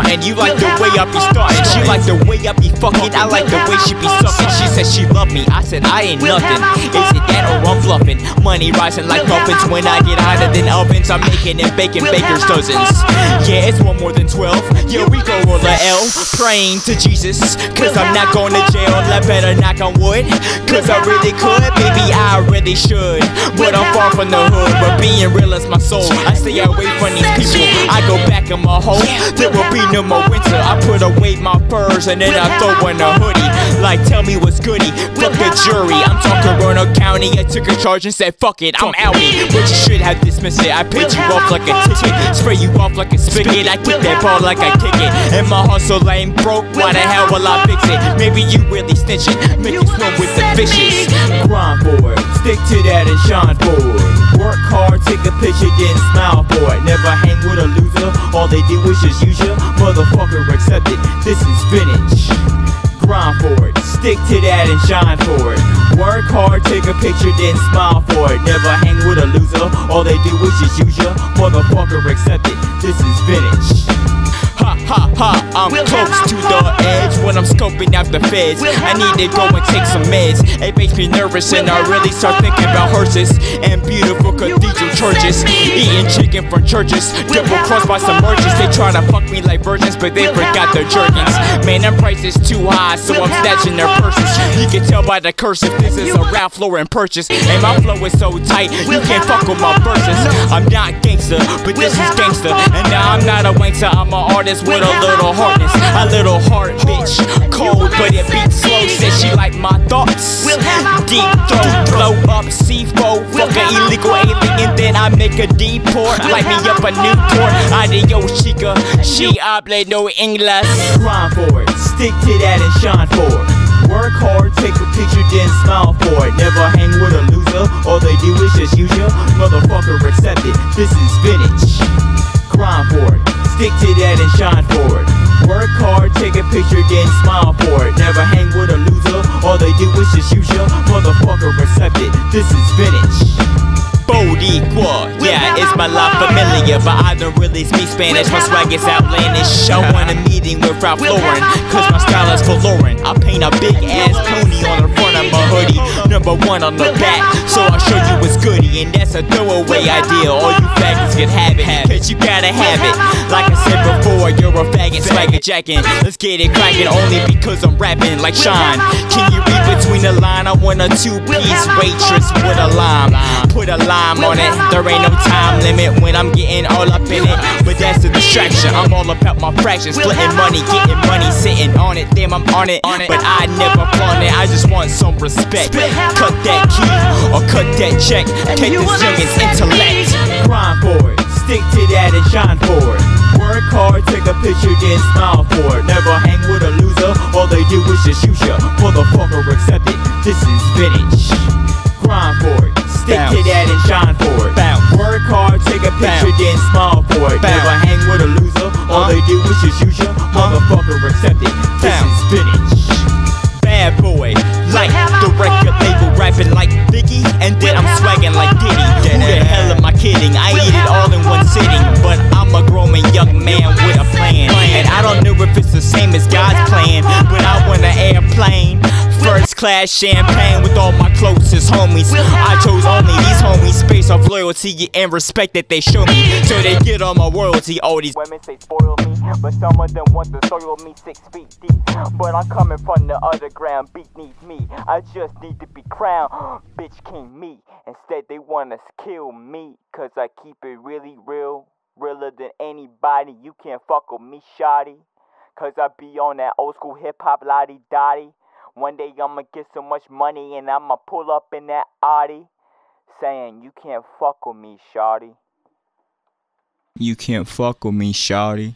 with the front and you like the way I be starting. She like the way I be fucking, I like the way she be sucking. She said she love me, I said I ain't nothing. Is it that or I'm? Money rising like muffins when I get hotter than ovens. I'm making and baking baker's dozens. Yeah, it's one more than 12. Yeah, we go roll a L. Praying to Jesus, cause I'm not going to jail. I better knock on wood, cause I really could. Maybe I really should. But I'm far from the hood, but being real is my soul. I stay away from these people. I go back in my hole. There will be no more winter. I put away my furs and then I throw in a hoodie. Like, tell me what's goody. Fuck the jury. I'm talking Roanoke County. I took a charge and said, fuck it, I'm outie. But you should have dismissed it. I paid you off like a ticket. Spray you off like a spigot. I kick that ball like I kick it. And my hustle ain't broke. Why the hell will I fix it? Maybe you really snitching. Make you swim with the fishes. Grind for it. Stick to that and shine for it. Work hard, take a picture, then smile for it. Never hang with a loser. All they do is just use you. Motherfucker, accept it. This is vintage. Grind for it. Stick to that and shine for it. Work hard, take a picture, then smile for it. Never hang with a loser. All they do is just use you. Motherfucker, accept it. This is vintage. Ha ha ha, I'm close to the edge when I'm scoping out the feds. I need to go and take some meds. It makes me nervous and I really start thinking about horses and beautiful cathedral churches. Eating chicken from Church's, double crossed by some merchants. They try to fuck me like virgins, but they forgot their jerkins. Man, their price is too high, so I'm snatching their purses. You can tell by the curse if this is a Ralph Lauren purchase. And my flow is so tight, you can't fuck with my verses. I'm not gangster, but this is gangster. And now I'm not a wankster, I'm an artist with a little hardness, a little heart, bitch. Cold, but it beats slow. Said she like my thoughts. Deep throat, blow up C4, fuck a illegal alien, then I make a deport. Light me up a new Newport. Adios, chica. She habla no English. Grind for it, stick to that and shine for it. Work hard, take a picture, then smile for it. Never hang with a loser. All they do is just use you. Motherfucker, accept it. This is vintage. This is vintage. Boricua, yeah, it's my la familiar, but I don't really speak Spanish. My swag is outlandish. I want a meeting with Ralph Lauren, cause my style is for Lauren. I paint a big ass pony on the front of my hoodie, number one on the back, so I'll show you what's goody, and that's a throwaway idea. All you faggots can have it, cause you gotta have it. Like I said before, you're a faggot, swagger jacking. Let's get it cracking only because I'm rapping like Sean. Can you read between the line? I want a two piece waitress with a lime. Put a lime on it. There ain't no time limit when I'm getting all up in it. But that's a distraction. I'm all about my fractions. Splitting money, getting money, sitting on it. Damn, I'm on it. But I never flaunt it. I just want some respect. Cut that key or cut that check. Take this youngin's intellect. Grind for it. Stick to that and shine for it. Work hard, take a picture, then smile for it. Never hang with a loser. All they do is just use ya. Motherfucker, accept it. This is vintage. Grind for it. Stick to that and shine for it. Work hard, take a picture, then smile for it. Never hang with a loser. All they do is just use ya. Motherfucker, accept it. This is vintage. Man with a plan, and I don't know if it's the same as God's plan, but I want an airplane. First class champagne with all my closest homies. I chose only these homies, space of loyalty and respect that they show me. So they get on my royalty. All these women say spoil me, but some of them want to soil me six feet deep. But I'm coming from the underground, beat needs me. I just need to be crowned, bitch king me. Instead, they wanna kill me, cause I keep it really real, realer than anybody. You can't fuck with me, shoddy. Cause I be on that old school hip hop lottie dotty. One day I'ma get so much money and I'ma pull up in that Audi. Saying you can't fuck with me, shawty. You can't fuck with me, shawty.